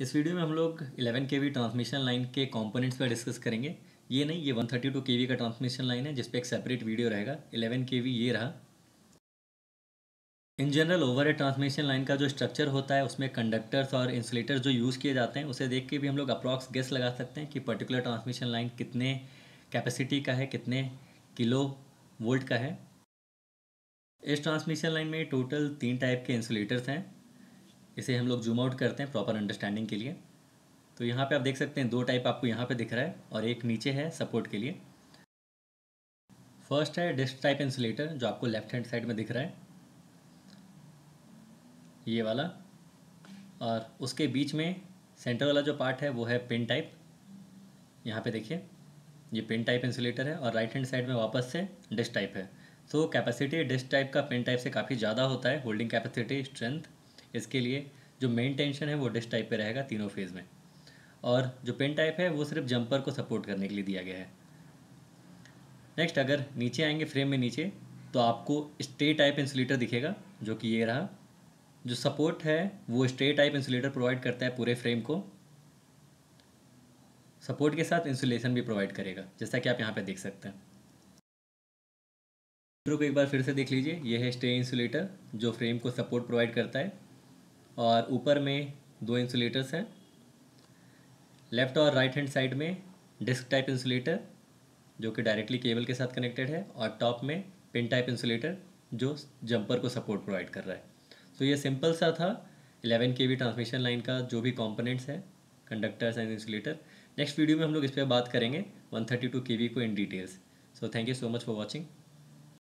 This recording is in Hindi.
इस वीडियो में हम लोग 11 के ट्रांसमिशन लाइन के कंपोनेंट्स पर डिस्कस करेंगे। ये नहीं, ये 132 के का ट्रांसमिशन लाइन है जिसपे एक सेपरेट वीडियो रहेगा। 11 के ये रहा। In general over transmission line का जो स्ट्रक्चर होता है, उसमें कंडक्टर्स और इंसुलेटर्स जो यूज़ किए जाते हैं, उसे देख के भी हम लोग अप्रॉक्स गेस लगा सकते हैं कि पर्टिकुलर ट्रांसमिशन लाइन कितने कैपेसिटी का है, कितने किलो वोल्ट का है। इस ट्रांसमिशन लाइन में टोटल तीन टाइप के इंसुलेटर्स हैं। इसे हम लोग जूम आउट करते हैं प्रॉपर अंडरस्टैंडिंग के लिए। तो यहाँ पे आप देख सकते हैं दो टाइप आपको यहाँ पे दिख रहा है और एक नीचे है सपोर्ट के लिए। फ़र्स्ट है डिस्क टाइप इंसुलेटर जो आपको लेफ़्ट हैंड साइड में दिख रहा है। ये वाला। और उसके बीच में सेंटर वाला जो पार्ट है, वो है पिन टाइप यहाँ पे देखिए, ये पिन टाइप इंसुलेटर है और राइट हैंड साइड में वापस से डिस्क टाइप है। तो कैपेसिटी डिस्क टाइप का पिन टाइप से काफ़ी ज़्यादा होता है होल्डिंग कैपेसिटी स्ट्रेंथ इसके लिए जो मेन टेंशन है वो डिस्क टाइप पे रहेगा तीनों फ़ेज़ में। और जो पेन टाइप है, वो सिर्फ़ जंपर को सपोर्ट करने के लिए दिया गया है। नेक्स्ट अगर नीचे आएँगे फ्रेम में नीचे तो आपको स्टे टाइप इंसुलेटर दिखेगा, जो कि ये रहा। जो सपोर्ट है, वो स्टे टाइप इंसुलेटर प्रोवाइड करता है पूरे फ्रेम को। सपोर्ट के साथ इंसुलेशन भी प्रोवाइड करेगा, जैसा कि आप यहाँ पे देख सकते हैं। को एक बार फिर से देख लीजिए। यह है स्टे इंसुलेटर जो फ्रेम को सपोर्ट प्रोवाइड करता है। और ऊपर में दो इंसुलेटर्स हैं। लेफ़्ट और राइट हैंड साइड में डिस्क टाइप इंसुलेटर जो कि डायरेक्टली केबल के साथ कनेक्टेड है, और टॉप में पिन टाइप इंसुलेटर जो जंपर को सपोर्ट प्रोवाइड कर रहा है। तो ये सिंपल सा था। 11 के ट्रांसमिशन लाइन का जो भी कंपोनेंट्स है conductors and insulator next video में हम लोग इस पर बात करेंगे 132 के को in details so thank you so much for watching